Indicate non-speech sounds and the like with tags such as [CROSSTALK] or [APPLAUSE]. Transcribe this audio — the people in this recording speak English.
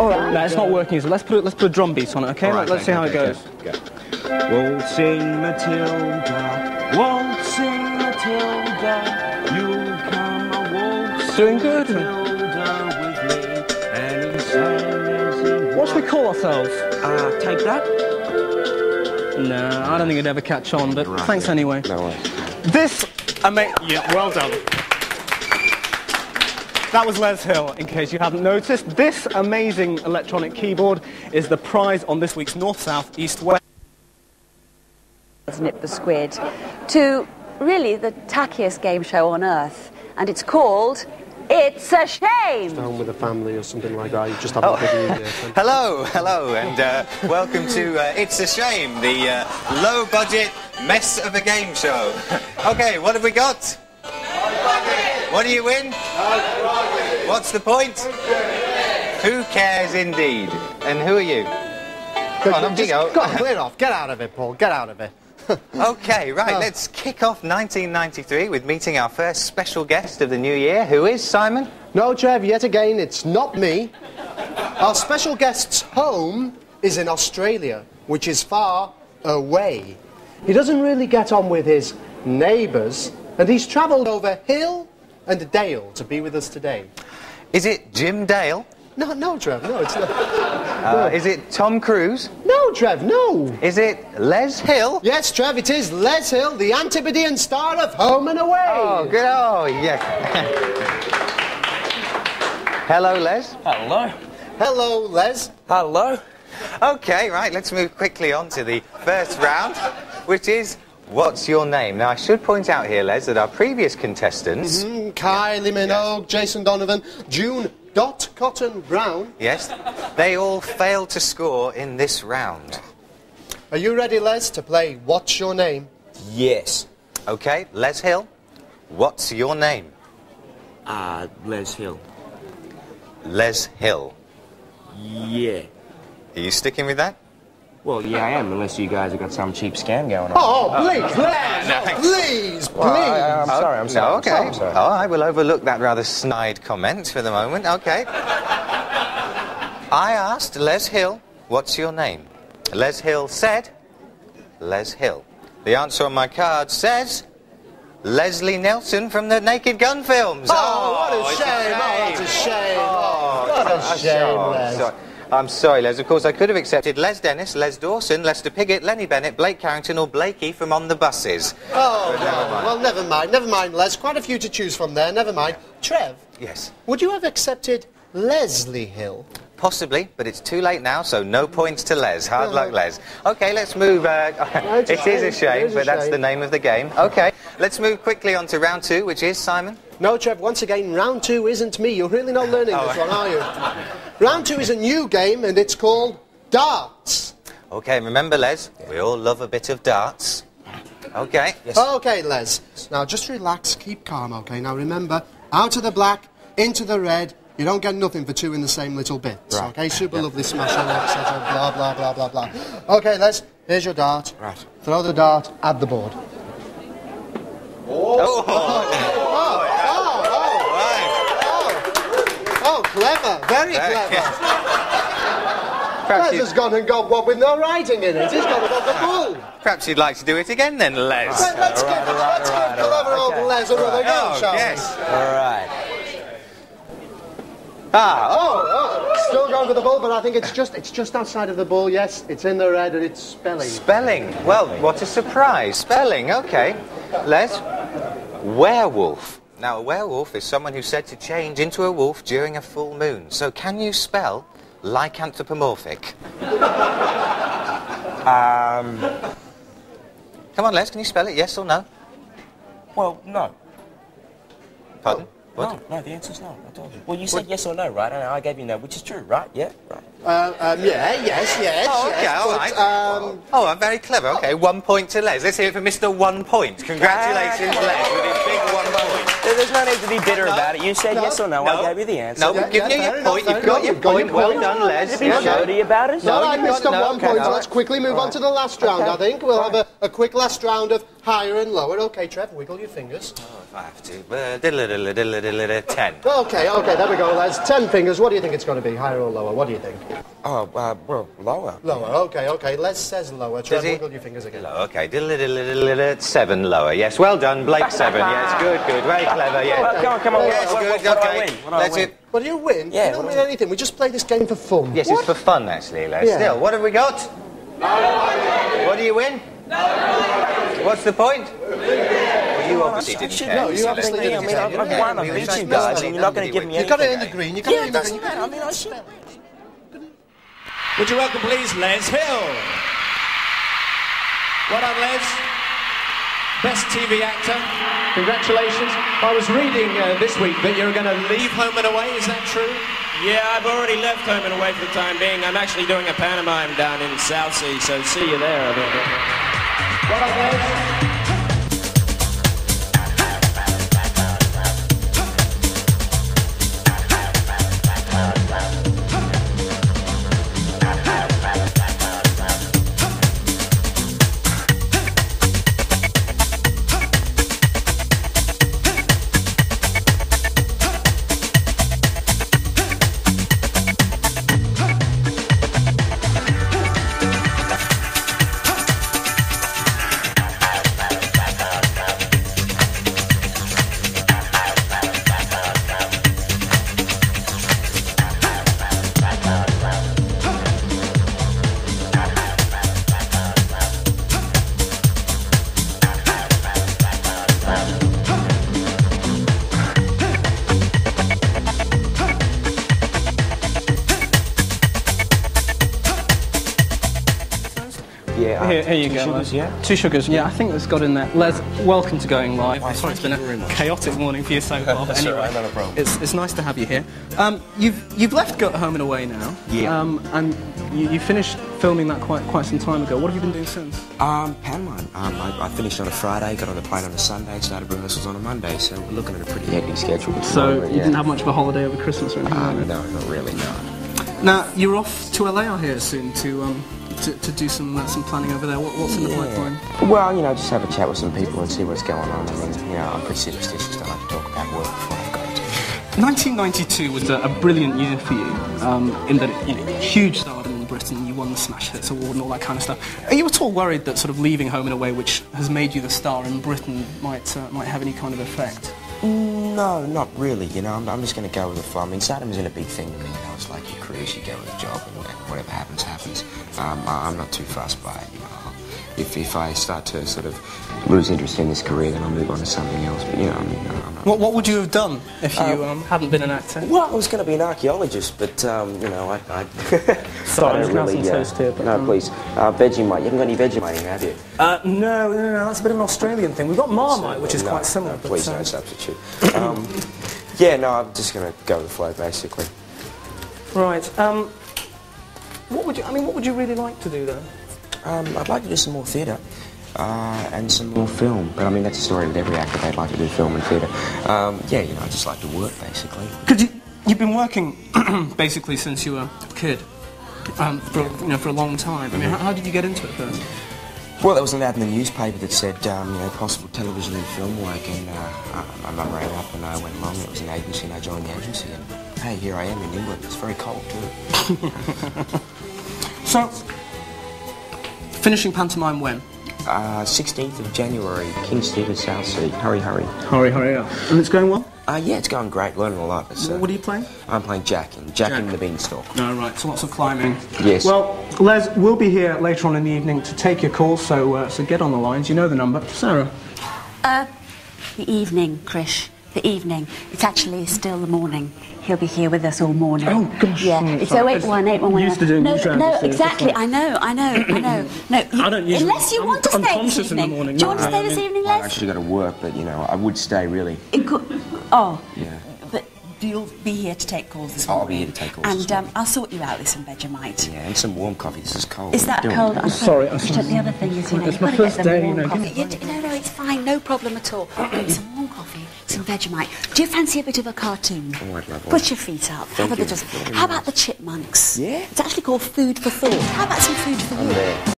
All right. No, it's not working. is it? Let's put it, let's put a drum beat on it, okay? All right, let's see how it goes. go, go. Waltzing Matilda, waltzing Matilda, you'll come a waltzing Doing good. Matilda with me. And he sang as he What should we call ourselves? Uh, take that. No, I don't think it'd ever catch on, but Right, thanks yeah. anyway. No way. This, I mean, yeah, well done. That was Les Hill, in case you haven't noticed. This amazing electronic keyboard is the prize on this week's North, South, East, West. Nip the Squid to really the tackiest game show on earth, and it's called It's a Shame. home with a family or something like that. You just have a good New Year. Hello, hello, and uh, welcome to uh, It's a Shame, the uh, low budget mess of a game show. [LAUGHS] okay, what have we got? What do you win? What's the point? Who cares indeed? And who are you? Come on, you go. Clear off. Get out of it, Paul. Get out of it. [LAUGHS] Okay, right, oh. let's kick off 1993 with meeting our first special guest of the new year. Who is Simon? No, Trev, yet again, it's not me. Our special guest's home is in Australia, which is far away. He doesn't really get on with his neighbours, and he's travelled over hill and dale to be with us today. Is it Jim Dale? No, no, Trev, no, it's not. Uh, is it Tom Cruise? No, Trev, no. Is it Les Hill? Yes, Trev, it is Les Hill, the Antipodean star of Home and Away. Oh, good. Oh, yeah. Hello, Les. Hello. Hello, Les. Hello. Okay, right, let's move quickly on to the first round, which is What's Your Name? Now, I should point out here, Les, that our previous contestants, Mm, Kylie Minogue, Jason Donovan, June Dot Cotton Brown. yes, they all failed to score in this round. Are you ready, Les, to play What's Your Name? Yes. Okay, Les Hill, what's your name? Uh, Les Hill. Les Hill. Yeah. Are you sticking with that? Well, yeah, I am, unless you guys have got some cheap scam going on. Oh, oh please, Les! Please, please! I, uh, am sorry, I'm sorry. No, okay. I'm sorry. All right, we'll overlook that rather snide comment for the moment. Okay. I asked Les Hill, what's your name? Les Hill said, Les Hill. The answer on my card says, Leslie Nielsen from the Naked Gun films. Oh, what a oh, it's shame! Oh, what a shame! Oh, what a shame, oh, Les. I'm sorry, Les. Of course, I could have accepted Les Dennis, Les Dawson, Lester Piggott, Lenny Bennett, Blake Carrington, or Blakey from On the Buses. Oh, never well, never mind, never mind, Les. Quite a few to choose from there, never mind. Trev, Yes. would you have accepted Leslie Hill? Possibly, but it's too late now, so no points to Les. Hard Oh. luck, Les. Okay, let's move. Uh, [LAUGHS] a it is a shame. Is a but that's shame. the name of the game. Okay, let's move quickly on to round two, which is Simon. No, Trev, once again, round two isn't me. You're really not learning Oh. this one, are you? [LAUGHS] round two is a new game, and it's called Darts. Okay, remember, Les, we all love a bit of darts. Okay. Okay, Les. Now just relax, keep calm, okay? Now remember, out of the black, into the red. You don't get nothing for two in the same little bits, Right. okay? Super lovely smash smashing, etc. Blah blah blah blah blah. Okay, Les. Here's your dart. Right. Throw the dart at the board. Oh, [LAUGHS] Oh, clever! Very Very- clever. [LAUGHS] Perhaps Les has gone and got one with no writing in it. He's gone and got the bull. perhaps you'd like to do it again then, Les. Let- Let's give, all right, let's all right, give all right, clever old okay. Les another go, Oh, shall we? yes. All right. Ah, Oh, oh, still going for the bull, but I think it's just it's just outside of the bull. Yes, it's in the red and it's spelling. spelling. Well, what a surprise. Spelling, okay. Les, werewolf. Now, a werewolf is someone who's said to change into a wolf during a full moon. So, can you spell lycanthropomorphic? [LAUGHS] Um, Come on, Les, can you spell it? Yes or no? well, no. Pardon? What? No, no, the answer's no. I told you. Well, you said yes or no, right? And I gave you no, which is true, right? Yeah, right. Uh, um, yeah, yes, yes, Oh, okay, yes. all but, right. um, Oh, I'm very clever. Okay, one point to Les. Let's hear it for Mr. One Point. Congratulations, Les, with his big one point. There- There's no need to be bitter No, about it. You said no, yes or no. no, I gave you the answer. No, Yeah, we've given yeah, you your point. fair You've got enough, your you've got your point. Well done, Les. Be Yeah, no. shirty about it. no, I you've missed got- a no, one okay, point, all so right. let's quickly move on to the last round, I think. We'll have a, a quick last round of higher and lower. Okay, Trev, wiggle your fingers. Oh, if I have to. Ten. Okay, okay, there we go, Les. Ten fingers. What do you think it's going to be, higher or lower? What do you think? Oh, uh, well, lower. Lower. Okay, okay. Les says lower. Trev, wiggle your fingers again. Low, okay. Diddle-diddle-diddle, seven lower. Yes, well done. Blake seven. Yes, good, good. Very clever. Yes. Well, come on, come on. Yes, what, good. what, what, what okay. What Let's it. What do you win? Yeah, You don't what win anything. We just play this game for fun. Yes, it's for fun, actually, Les. Yeah. Still, what have we got? What do you win? What's the point? Well, you obviously didn't should care. know you obviously I didn't mean, I've care. I've won. I've We beat you guys, and you're not going to it. give me You anything. got it in the green. You got Yeah, it it in the doesn't green. matter. I mean, I should. Would you welcome, please, Les Hill? Well done, Les. Best TV actor. Congratulations. I was reading uh, this week that you're going to leave Home and Away. Is that true? Yeah, I've already left home and away for the time being. I'm actually doing a pantomime down in Southsea, so see you there. Bora, 10. Yeah. Here, here you two go. sugars, yeah? Two sugars. Yeah, I think it's got in there. Les, welcome to Going Live. I'm sorry it's been a chaotic morning for you so [LAUGHS] far. but anyway, right, not a problem. It's, it's nice to have you here. Um, you've you've left Go Home and Away now. Yeah. Um, and you, you finished filming that quite quite some time ago. What have you been doing since? Um, pantomime. Um, I, I finished on a Friday, got on the plane on a Sunday, started rehearsals on a Monday, so we're looking at a pretty hectic schedule. So moment, you yeah. didn't have much of a holiday over Christmas or anything Um, no, not really, no. Now you're off to LA here soon to um to, to do some uh, some planning over there. What, what's in the pipeline? Well, you know, just have a chat with some people and see what's going on. I mean, you know, I'm pretty superstitious. I like to talk about work before I've got it. 1992 was a, a brilliant year for you, um, in that you know, huge stardom in Britain. You won the Smash Hits Award and all that kind of stuff. Are you at all worried that sort of leaving Home and Away which has made you the star in Britain, might uh, might have any kind of effect? No, not really. You know, I'm, I'm just going to go with the flow. I mean, stardom isn't a big thing to me. You know, it's like your career. You go with a job, and whatever happens, happens. Um, I- I'm not too fussed by it. You know, if if I start to sort of lose interest in this career, then I'll move on to something else. But you know, I mean, I'm not. What, what would you have done if you um, hadn't been an actor? Well, I was going to be an archaeologist, but um, you know, I. I [LAUGHS] Sorry, I I'm don't pronouncing toast here, but, no, um, please. Uh, Vegemite. You haven't got any Vegemite in, have you? Uh, no, no, no, that's a bit of an Australian thing. We've got Marmite, which is No, quite similar. No, but, please, uh, no substitute. um, [COUGHS] yeah, no, I'm just going to go with the flow, basically. Right. Um, what would you? I mean, what would you really like to do then? Um, I'd like to do some more theatre. Uh, and some more film, but I mean that's the story with every actor. They'd like to do film and theatre. Um, yeah, you know, I just like to work basically. Because you, you've been working [CLEARS THROAT] basically since you were a kid, um, for you know for a long time. I mean, how, how did you get into it first? Well, there was an ad in the newspaper that said, um, you know, possible television and film work, and uh, uh, my mum rang up and I went along. It was an agency, and I joined the agency. And hey, here I am in England. It's very cold too. [LAUGHS] So, finishing pantomime when? Uh, 16th of January, King King's Theatre, Southsea. Hurry, hurry. Hurry, hurry up. And it's going well. Uh, yeah, it's going great. Learning a lot. It's, uh, What are you playing? I'm playing Jack in Jack, Jack. in the Beanstalk. No, right. So lots of climbing. Yes. Well, Les, we'll be here later on in the evening to take your calls. So, uh, so get on the lines. You know the number. Sarah. Uh, the evening, Krish. The evening. It's actually still the morning. He'll be here with us all morning. Oh, gosh, Yeah, mm, it's sorry. 081 811. Used to doing no, no, rounds, so it's exactly. I know, I know, I know. [CLEARS THROAT] No, you, I don't usually- unless you I'm want to stay this unconscious in the evening. morning, Do you no, want to I stay this evening, evening, I've Les? actually got to work, but you know, I would stay really. It could, oh, Yeah. But you'll be here to take calls this morning. I'll be here to take calls And um, I'll sort you out with some Vegemite. Yeah, and some warm coffee. This is cold. Is that cold? I'm Sorry, I'm sorry. The other thing is, you know, It's you've my got to first get some day, you warm know, coffee. You, no, no, it's fine, no problem at all. [COUGHS] some warm coffee, some Vegemite. Do you fancy a bit of a cartoon? Oh, I'd love one. Put your feet up. Thank have a bit of. How about the chipmunks? Yeah. It's actually called Food for Thought. How about some food for I'm you? there.